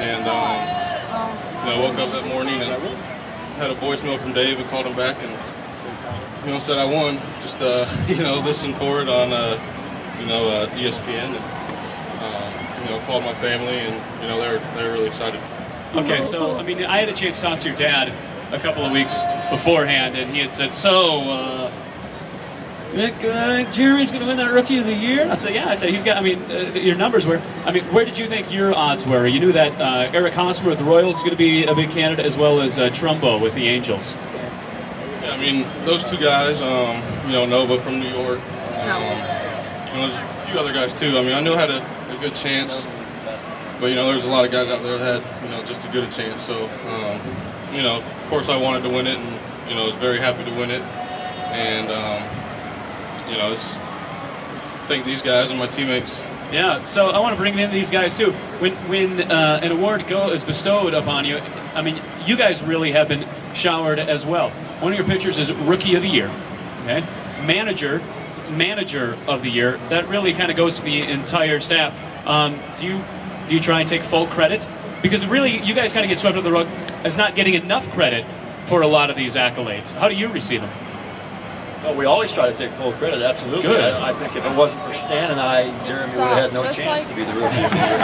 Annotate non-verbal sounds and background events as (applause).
And um, know, woke up that morning and had a voicemail from Dave and called him back and you know said I won. Just uh, (laughs) you know listened for it on uh, you know uh, ESPN and uh, you know called my family and you know they're they're really excited. Okay, so I mean, I had a chance to talk to your dad a couple of weeks beforehand, and he had said, "So, uh, Nick, uh, Jeremy's going to win that Rookie of the Year." I said, "Yeah." I said, "He's got." I mean, uh, your numbers were. I mean, where did you think your odds were? You knew that uh, Eric Hosmer with the Royals is going to be a big candidate, as well as uh, Trumbo with the Angels. Yeah, I mean those two guys. Um, you know Nova from New York. Um, you know, there's a few other guys too. I mean I knew I had a, a good chance. But you know, there's a lot of guys out there that had you know just as good a chance. So um, you know, of course, I wanted to win it, and you know, I was very happy to win it. And um, you know, just thank these guys and my teammates. Yeah, so I want to bring in these guys too. When when uh, an award go is bestowed upon you, I mean, you guys really have been showered as well. One of your pictures is Rookie of the Year, okay? Manager, Manager of the Year. That really kind of goes to the entire staff. Um, do you do you try and take full credit? Because really, you guys kind of get swept under the rug as not getting enough credit for a lot of these accolades. How do you receive them? Well, we always try to take full credit, absolutely. Good. I, I think if it wasn't for Stan and I, Jeremy would have had no Just chance like- to be the rookie of the year.